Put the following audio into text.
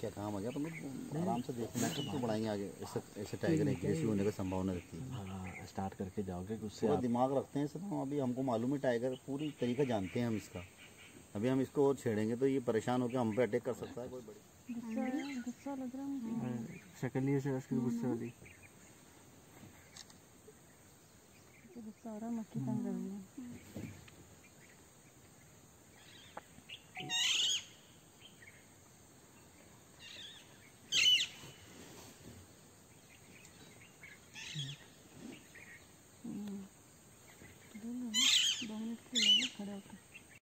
क्या काम आ गया? तो आराम से देखना है तो बढ़ाएँगे आगे। ऐसे ऐसे टाइगर एग्रेसिव होने की संभावना रहती है। हाँ स्टार्ट करके जाओगे उससे आप दिमाग रखते हैं सर हम। अभी हमको मालूम है टाइगर पूरी तरीका जानते हैं हम इसका। अभी हम इसको और छेड़ेंगे तो ये परेशान होकर हम पे अटैक कर सकता है कोई बड़ी। गुस्सा लग रहा है मुझे। शक्ल ही ऐसे उसकी गुस्से वाली। गुस्सा आ रहा है मक्खी तंग कर रही है। Mm-hmm.